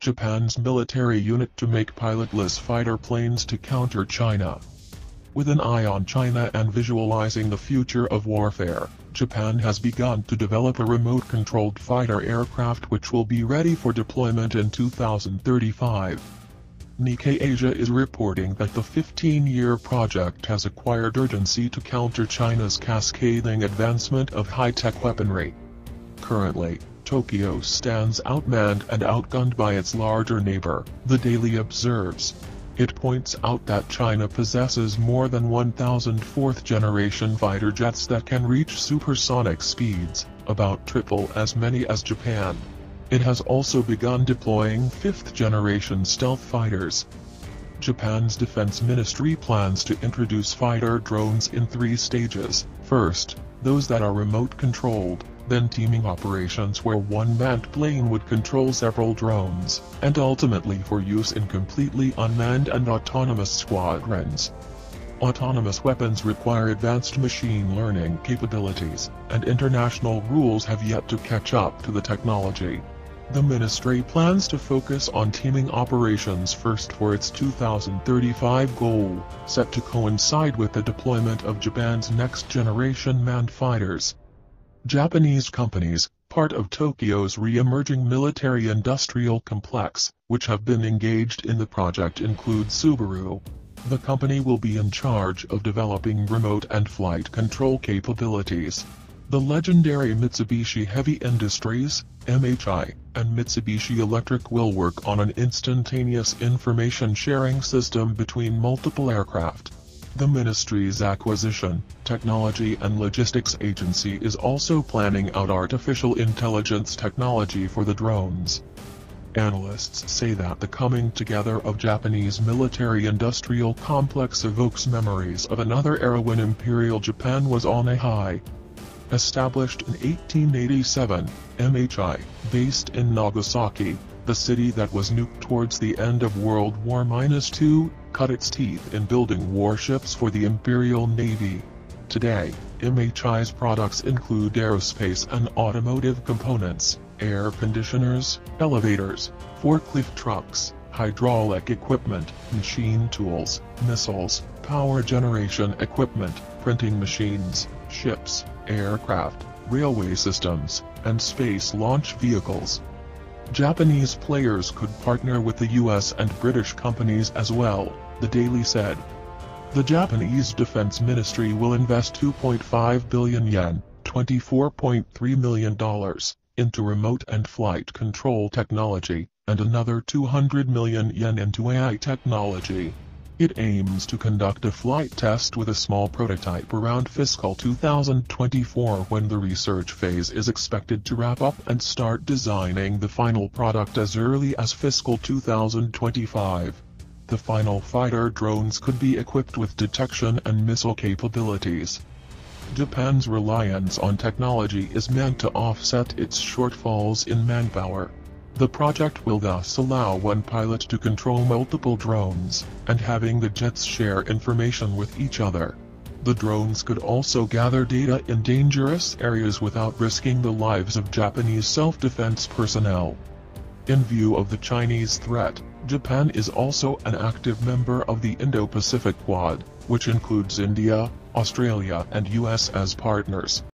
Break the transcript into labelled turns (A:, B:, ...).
A: Japan's military unit to make pilotless fighter planes to counter China. With an eye on China and visualizing the future of warfare, Japan has begun to develop a remote-controlled fighter aircraft which will be ready for deployment in 2035. Nikkei Asia is reporting that the 15-year project has acquired urgency to counter China's cascading advancement of high-tech weaponry. Currently, Tokyo stands outmanned and outgunned by its larger neighbor, the Daily observes. It points out that China possesses more than 1,000 fourth-generation fighter jets that can reach supersonic speeds, about triple as many as Japan. It has also begun deploying fifth-generation stealth fighters. Japan's defense ministry plans to introduce fighter drones in three stages. First, those that are remote-controlled, then teaming operations where one manned plane would control several drones, and ultimately for use in completely unmanned and autonomous squadrons. Autonomous weapons require advanced machine learning capabilities, and international rules have yet to catch up to the technology. The ministry plans to focus on teaming operations first for its 2035 goal, set to coincide with the deployment of Japan's next-generation manned fighters. Japanese companies, part of Tokyo's re-emerging military-industrial complex, which have been engaged in the project include Subaru. The company will be in charge of developing remote and flight control capabilities. The legendary Mitsubishi Heavy Industries, MHI, and Mitsubishi Electric will work on an instantaneous information sharing system between multiple aircraft. The ministry's acquisition, technology and logistics agency is also planning out artificial intelligence technology for the drones. Analysts say that the coming together of Japanese military-industrial complex evokes memories of another era when Imperial Japan was on a high. Established in 1887, MHI, based in Nagasaki, the city that was nuked towards the end of World War II, cut its teeth in building warships for the Imperial Navy. Today, MHI's products include aerospace and automotive components, air conditioners, elevators, forklift trucks, hydraulic equipment, machine tools, missiles, power generation equipment, printing machines, ships, aircraft, railway systems, and space launch vehicles. Japanese players could partner with the US and British companies as well, the Daily said. The Japanese Defense Ministry will invest 2.5 billion yen, $24.3 million, into remote and flight control technology, and another 200 million yen into AI technology. It aims to conduct a flight test with a small prototype around fiscal 2024 when the research phase is expected to wrap up and start designing the final product as early as fiscal 2025. The final fighter drones could be equipped with detection and missile capabilities. Japan's reliance on technology is meant to offset its shortfalls in manpower. The project will thus allow one pilot to control multiple drones, and having the jets share information with each other. The drones could also gather data in dangerous areas without risking the lives of Japanese self-defense personnel. In view of the Chinese threat, Japan is also an active member of the Indo-Pacific Quad, which includes India, Australia and US as partners.